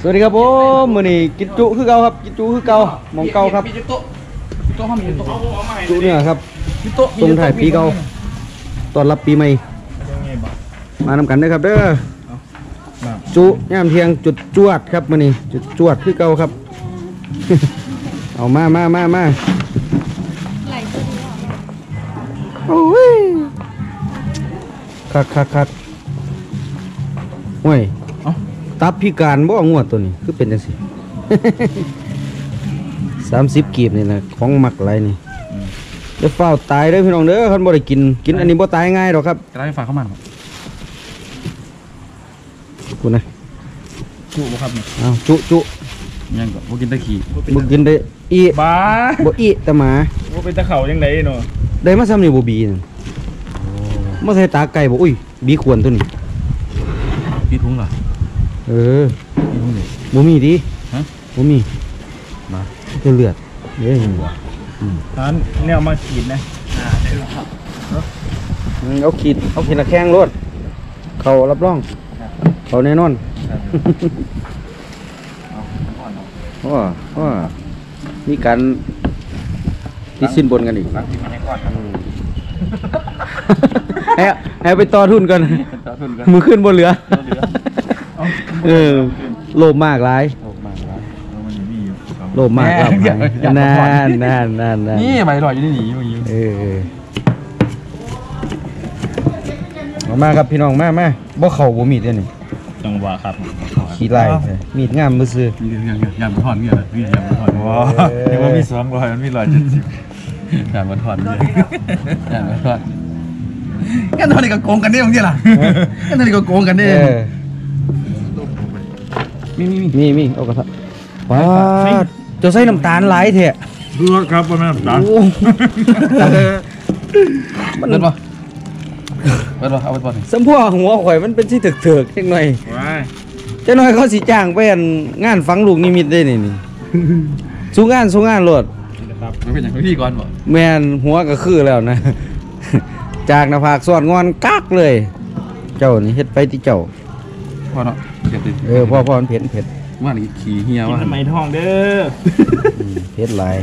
สวัสดีครับผมมื้อนี้กินจุคือเก่าครับกินจุคือเก่าหมองเก่าครับ มีจุโต๊ะจุโต๊ะห้องมีจุโต๊ะจุเนื้อครับจุโต๊ะส่งถ่ายปีเก่าต้อนรับปีใหม่มานำกันเด้อครับเด้อจุย่ามเที่ยงจุดจวดครับมื้อนี้จุดจวดคือเก่าครับ เอามามามามาโอ้ยคักคักคักห่วย ตับพิการบ่งวดตัวนี้ คือเป็นจังซี่สามสิบกีบนี่นะของหมักไรนี่เดี๋ยวเฝ้าตายเด้อพี่น้องเด้อคันบ่ได้กิน กินอันนี้บ่ตายง่ายดอกครับกระไรฝากเข้ามาครับคุณนะจุบ่ครับนี่เอาจุจุยังก็บ่กินตะขี้บ่กินได้อีบ้าบ่อีแต่หมาว่าเป็นตะเขายังไงเนาะได้มาซ้ำนี่บ่บีนั่นบ่ใส่ตาไก่บ่อุ้ยบีควรตัวนี้พี่ทุ่งเหรอ เออพี่ทุ่งนี่บ่มีดิฮะบ่มีมาจะเลือดเด้นี่บ่ร้านเนี่ยเอามาขีดนะอืมเอาขีดเอาขีดละแข้งรถเขารับรองเขาแน่นอนว่าว่ามีการที่สิ้นบนกันอีกรักที่มันให้ก่อนครับให้ให้ไปต่อทุนกันต่อทุนกันมือขึ้นบนเรือ เหลือเออโลภมากหลายโอ้มาแล้วแล้วมันมีอยู่ครับโลภมากครับนานนานนานนานนี่ใบลอยอยู่ในหนีอยู่อยู่เออเออเอามาครับพี่น้องมามาบ่เข่าบ่มีดเด้อนี่จังหวะครับขี้ไล่มีดงามมือซื้อนี่ยังยังยังบ่ถอนเงี้ยเลยนี่ยังบ่ถอนว้ายังว่ามีสองร้อยมันมีร้อยเจ็ดสิบยังบ่ถอนเงี้ยยังบ่ถอนกันตอนนี้ก็โกงกันได้ยังไงล่ะกันตอนนี้ก็โกงกันได้เออ มีมีมีมีมีเอากระทะว้าเจะใส่น้ำตาลหลายเถอะดูครับว่าแม่ตาโอ้มันเปิดป่ะเปิดป่ะเอาเปิดป่ะสมพวหัวข่อยมันเป็นที่ถึกๆจังหน่อยว้ายจังหน่อยเขาสิจ้างไปอันงานฝังลูกนิมิตได้นี่นี่สู้งานสู้งานโลดนะครับมันเป็นอย่างพี่ก่อนบ่แม่นหัวก็คือแล้วนะ จากหน้าผากสอดงอนกักเลย เจ้านี่เฮ็ดไปที่เจ้าพอเนาะ เก็บติเออพ่อพ่อมันเผ็ดเผ็ดว่านี่ขี่เฮียกินว่าทำไมทองเด้ออืมเผ็ดหลาย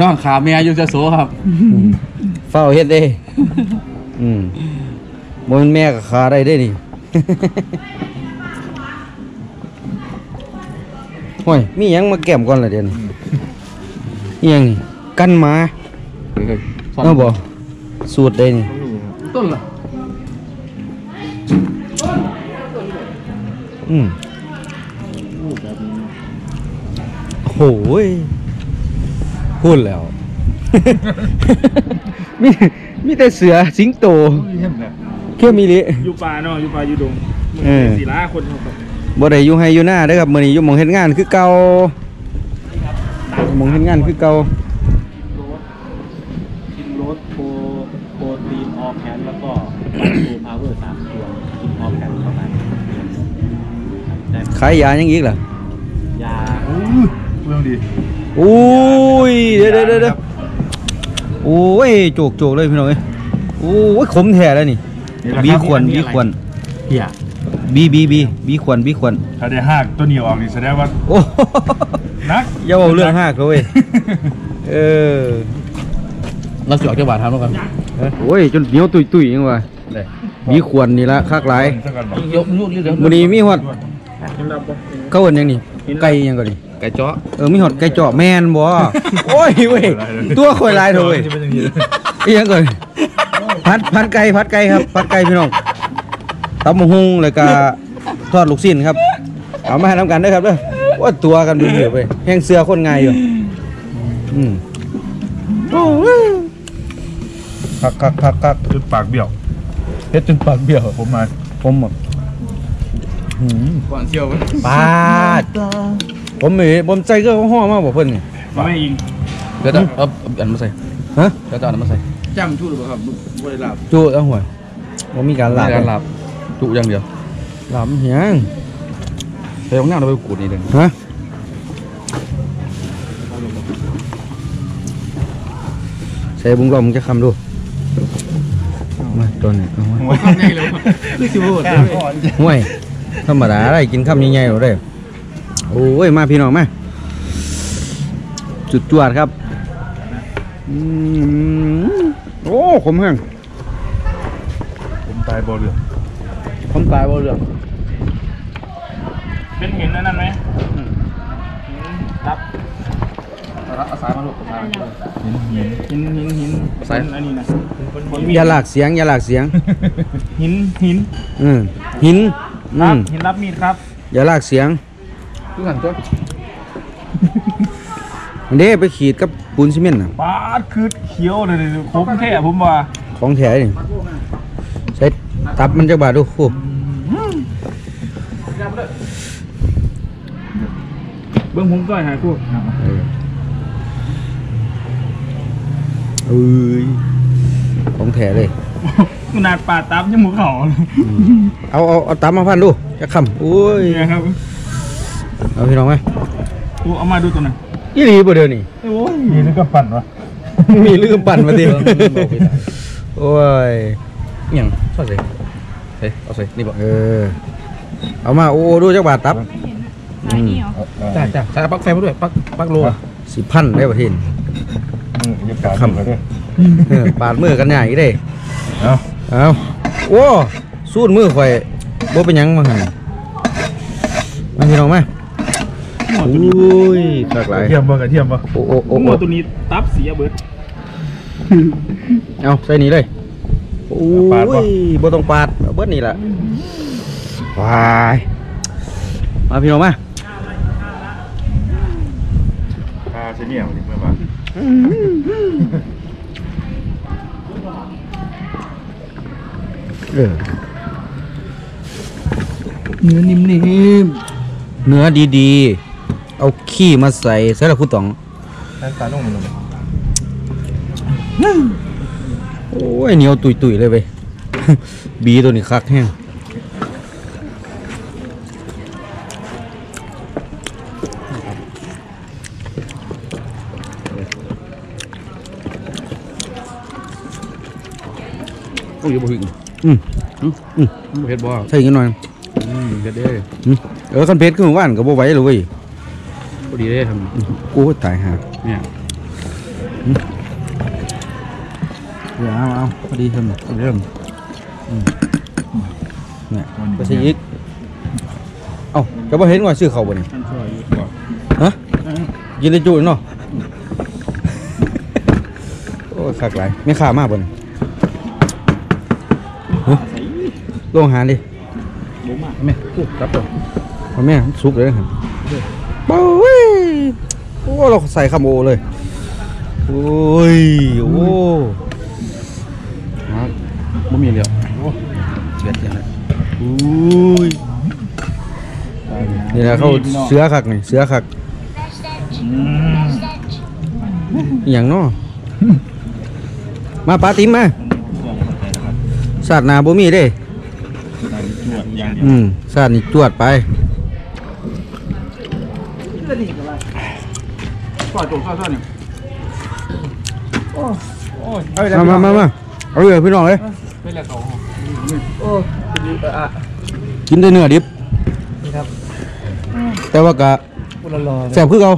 น้องขาเมียอยู่จะโสครับ อืมเฝ้าเฮ็ดเด้ อืมบ่แมันแม่ก็ขาได้เด้นี่โอ้ยมีหยังมาแก้มก่อนล่ะเดี๋ยวนี้อิหยังนี่กันหมาเฮ้ยเอาบ่สูตรได้นี่ต้นล่ะ อืมโอ้ยพูดแล้ว มีมีแต่เสือสิงโตเห็นแบบเขี้ยวมีลิอยู่ป่าเนาะอยู่ป่าอยู่ดงเออสีล้าคนครับบ่ได้อยู่ให้อยู่หน้าเด้อครับมื้อนี้อยู่หม่องเฮ็ดงานคือเก่าหม่องเฮ็ดงานคือเก่า ขายยายังอีกล่ะยาเรื่องดีอุ้ยเด้อเด้อเด้อเด้อโอ้ยโจกโจกเลยพี่น้องเอ้ยโอ้ยขมแท้แล้วนี่บีขวนบีขวนเพียบีบีบีบีขวนบีขวนถ้าได้หักตัวเหนียวออกนี่แสดงว่าโอ้นักอย่าเอาเรื่องหากเลยเว้ยเออเราสิออกจากบ้านทำแล้วกันโอ้ยจนเหนียวตุยตุยๆยังวะมีขวนนี่ละคักหลายสักกันบอกยกลูกเรียกเดี๋ยวมื้อนี้มีฮอดยังดับปะ เขาเอิ้นหยังนี่ ไก่หยังก็ดิไก่เจาะเออมีฮอดไก่เจาะแม่นบ่ โอ้ยเว้ยตัวข่อยหลายเถอะเว้ยจะเป็นอย่างนี้อีหยังก่อนพัดพัดไก่พัดไก่ครับ พัดไก่พี่น้องตำบักหุ่งแล้วก็ทอดลูกชิ้นครับ เอามาให้นํกันเด้อครับเด้อว่าตัวกันดูเดือดเว้ยแห้งเสือคนง่ายอยู่อืมคักคักคักคักจุดปากเบี้ยวเฮ็ดจนปากเบี้ยวผมมาผมแบบ ก่อนเชียวปาดผมมีผมใจก็ห่อมาบอกเพิ่นนี่ไม่ยิงเดี๋ยวจะเอาอันมาใส่ฮะเดี๋ยวจะเอาอันมาใส่จ้ำชูหรือเปล่าครับบริลาบจูเอาห่วยว่ามีการลาบการลาบจุอย่างเดียวลาบเฮียงไปของหน้าเราไปกูดนี่เด้งฮะใส่บุ้งกลมจะคำดูมาตัวนี้เอาไว้ง่ายเลยนี่สิบ่หมดห่วย ธรรมดาได้กินคำใหญ่ๆหรอได้โอ้ยมาพี่น้องมาจุดจวดครับอืมโอ้ขมแห้งผมตายบ่เรือผมตายบ่เรื่องเป็นเห็นนั่นไหมรับเอาสายมาลูกสายมาหินหินหินใส่อันนี้นะอย่าหลากเสียงอย่าหลากเสียง หินหินอืมหินค อืรับมหินรับมีดครับอย่าลากเสียงทุกท่านตัวอันนี้ไปขีดกับปูนซีเมนต์น่ะปาดคือเขียวเลยคมแท้ผมว่าของแท้นี่ใช้ตับมันจะบาดดูโอ้เบิ้งผมก้อยหายคู่เออเอ้ยของแท้เลย ขนาดปาดตามยังหมูเขาเลยเอาเอาเอาตับมาพันดูจะคำโอ้ยเนี่ยครับเอาพี่น้องไหมกูเอามาดูตัวหน่อยยี่หลีบ่เดี๋ยวนี้โอ้ยนี่นึกก็ปั่นวะมีลืมปั่นมาดิโอ้ยอิหยังชอบใส่เฮ้ยเอาใส่นี่บ่เออเอามาโอ้ดูจักบาทตับอันนี้เหรอจ้าจ้าใส่ปลั๊กไฟมาด้วยปลั๊กปลั๊กโลสิพันได้ประเทศอืมอยังการคำเลยด้วยเออปาดมือกันใหญ่เด้เอา เอาโอ้สูดมือข่อยบ่เป็นหยังมาหั่นมาพี่น้องมาอุ้ยคักหลายเทียมบ่กับเทียมบ่โอ้โอ้โอ้หัวโอ้ตัวนี้ตับเสียเบิดเอาใส่นี่เลยโอ้ปาดบ่ยบ่ต้องปาดเอาเบิดนี่ล่ะวายมาพี่น้องมาคาเชเนียลนี่เมื่อวาน เออ เนื้อนิ่มเนื้อดีๆ เอาขี้มาใส่ใส่ละคุณต๋อง นั่นตาลงมันลงโอ้ยเหนียวตุยๆเลยเว้ย บีตัวนี้คักแห้งๆโอ้ยบ่ถึง อืมอืมอืมบ่เฮ็ดบ่ใส่กันหน่อยอืมเฮ็ดเด้อืมเออคันเพชรขึ้นว่านก็บ่ไหวเลยเว้ยพอดีเด้ทโอ้ยตายห่าำเนี่ยเดี๋ยวเอาเอาพอดีทำเริ่มอืมเนี่ยไปใส่อีกเอ้าจะบ่เห็นว่าซื้อเขาบ่นี่ท่านช่วยอยู่บ่ฮะกินได้จุเนาะโอ้ยคักหลายไม่ข่ามากบ่นี่ ลงอาหารดิบ่มาแม่กูรับตัวพ่อแม่สุกเลยนะครับโอ้ยโอ้เราใส่คำโอเลย โอ้ย โอ้ครับบ่มีแล้วโอ้เสียดจังเลยโอ้ยนี่แหละเขาเสือคักนี่เสือคักอืมอหย่างเนาะมาปาติมมาสาดหนาบ่มีเด้ ตรวจอย่างเดียวอืมสาดนี่จวดไปซอยโจ้ซอยซอยนี่มามามามาเอาเลยพี่น้องเลยไม่แล้วเขากินได้เนื้อดิบแต่ว่ากะแซ่บคือเขา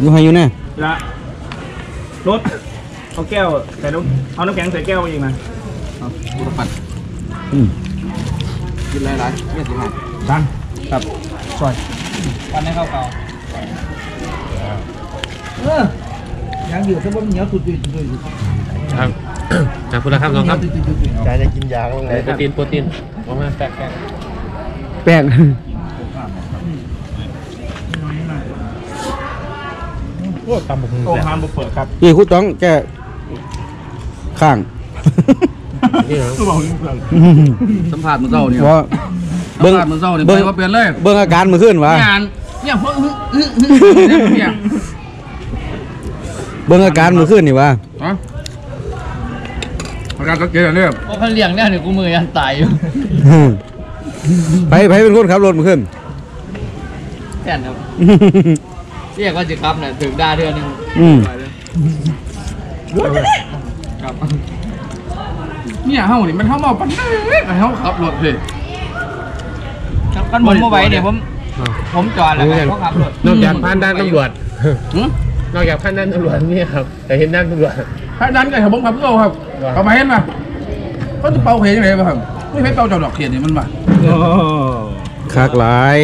อยู่ให้อยู่แน่ละรถเอาแก้วใส่น้ำเอาน้ำแข็งใส่แก้วมาเองนะบุรพัน อืมกินหลายๆเนี่ยสิหายตังครับปันให้เข้าเก่าครับครับคุณละครับน้องครับใจจะกินยาบ้างไหนโปรตีนโปรตีนออกมาแตกแตกแป้งโอ้ตำบักหุ่งโอ้ฮามบุเปิดครับพี่คุณต้องแกข้าง นี่เหรอคือบอกหุ่งเปิดสัมผัสมื้อเช้านี่ว่าเบิ่เบิ่งงมื้อเช้านี่เบิ่ไปงว่าเปลี่ยนเลยเบิ่งอาการมือขึ้นวะงานเนี่ยเพิ่งเนี่ยเบิ่งอาการมือขึ้นนี่วะฮะอาการสังเกตอันนี้โอ้เขาเลี้ยงเนี่ยหนึ่งกูมือยันตายอยู่ไปไปเป็นคนขับรถมือขึ้นแค่นครับเรียกว่าจะครับเนี่ยถึงได้เดือนหนึงอืมครับ เนี่ยเฮานี่มันเฮาเมาปันเด้เฮาขับรถเฮ้มันผมมาไว้เนี่ยผมผมจอดแล้วครับเขาขับรถนอกจากผ่านด้านตำรวจหึ นอกจากผ่านด้านตำรวจนี่ครับแต่เห็นด้านตำรวจถ้านั้นก็ให้ผมขับเพื่อครับเอามาเห็นมาเขาจะเป่าเพลงยังไงบ้างครับไม่ให้เป่าเจ้าดอกเขียนนี่มันมาคักหลาย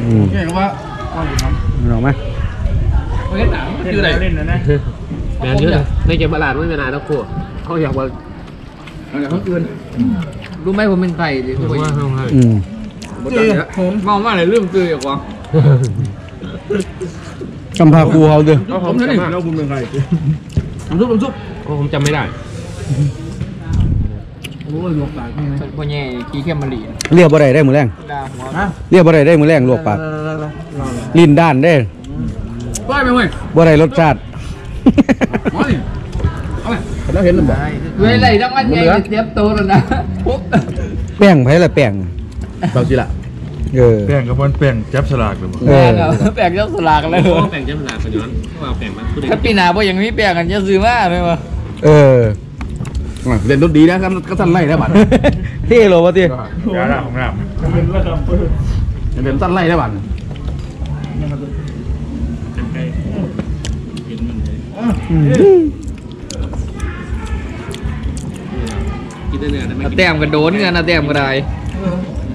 อืมแค่ว่าพี่น้องมาเล่นหนังเล่นอะไร เล่นนะนะ แมนชื่อในเกมตลาดไม่เป็นนานแล้วครู เขาอยากว่าอะไรเขาเกินรู้ไหมผมเป็นใครดิทุกคนว่าเขาให้อืมเจ๊ผมเมามากเลยเรื่องตื่นอย่างวะกำพาครูเขาเด้อผมนี่แล้วคุณเป็นใครน้ำซุปน้ำซุปโอ้ผมจำไม่ได้โอ้ยลวกปากนี่นะพ่อแง่ขี้เข้มมาหลีเรียบบ่ได้ได้มือแรงดาหัวฮะเรียบบ่ได้ได้มือแรงลวกปากลิ้นด้านได้ปล่อยไปเว้ยบ่ได้รสชาติมาดิเอาไป แล้วเห็นหรือเปล่าเว้ยไรต้องมันไงเตรียมตัวแล้วนะปุ๊บแป้งไผละแป้งเราสิล่ะเออแป้งกับมันแป้งจับสลากเลยเอแป้องอะแป้งเจ้าสลากกันเลยโอ้แบ่งเกมตลาดกันย้อนว่าแบ่งมาพูดถ้าปีหน้าพวกยังไม่แป้งกันจะซื้อมาไหมวะเออเล่นดนตรีนะก็สั้นไล่ได้บัดเท่โลวะติยาละของน้ำเป็นระดับเปิดเล่นสั้นไล่ได้บั ดกินได้เนื้อได้ไหมแต้มกันโดนกันนะแต้มก็ได้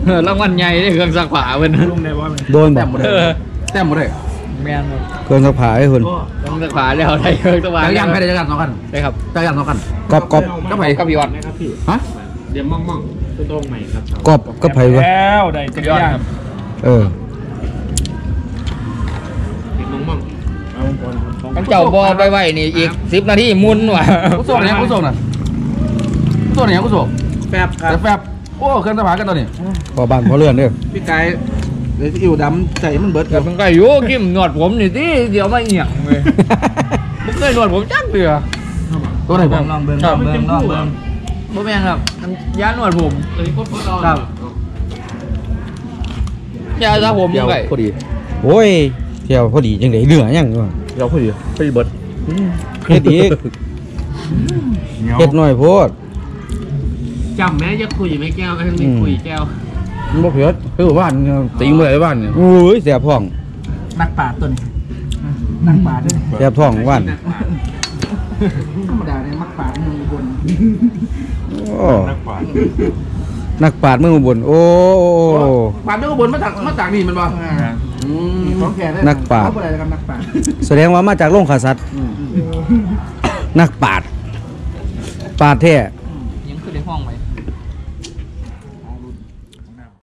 เออรางวัลใหญ่เนี่ยเครื่องซักผ้าเพิ่นลุงได้บ่โดนบ่แต้มหมดเลยแต้มหมดเลยแม่นบ่เครื่องซักผ้าให้เพิ่นเครื่องซักผ้าแล้วได้เครื่องซักผ้าจักรยานไปได้จักรยานสองคันได้ครับจักรยานสองคัน กอบกอบก็ไปกับพี่ออดนะครับพี่ฮะเดี๋ยวมองมองตัวตรงใหม่ครับกอบก็ไผวะแล้วได้จักรยานเออเดี๋ยวมองมองเอาก่อนกันเจ้าบอไปไว้นี่อีก 10 นาทีมุนว่ะกูส่งเนี่ยกูส่งน่ะ กูส่งเนี่ยกูส่งแป๊บครัแต่บแฟบโอ้เครื่องสมานกันตัวนี้พอบ้านพอเรือนเด้อพี่ไก่เลยที่อยู่ดำใส่มันเบิดแต่มันก็อยู่กิมหนวดผมนี่ที่เดี๋ยวมาเอียงเลยผมเคยหนวดผมจักเดือตัวไหนบ้างลองเบิ่งลองเบิ่งลองเบิ่งบ่แม่นครับมันยาหนวดผมตัวนี้โคตรโคตรร้อนครับยาซะผมเดียวไงพอดีโอ้ยเที่ยวพอดีจังได๋เหลือหยังวะเดียวพอดีพอดีเบิดเฮ็ดอีกเฮ็ดน้อยโพด จำแม้จะคุยไหมแก้วไม่คุยแก้วมันบ่เผ็ดคือบ้านติงบ่ได้บ้านเนี่ยโอ้ยเสียบท้องนักปราดตัวนี้นักปราดด้วยเสียบท้องว่านธรรมดาเนี่ยมักปราดมือบนโอ้นักปราชญ์นักปราดเมืองอุบลโอ้ปาดเด้อบนมาจากมาจากนี่มันบ่อืมของแก่ได้นักปราดเขาอะไรกันนักปราดแสดงว่ามาจากโรงฆ่าสัตว์นักปราดปราดแท้ยังคือในห้องไหม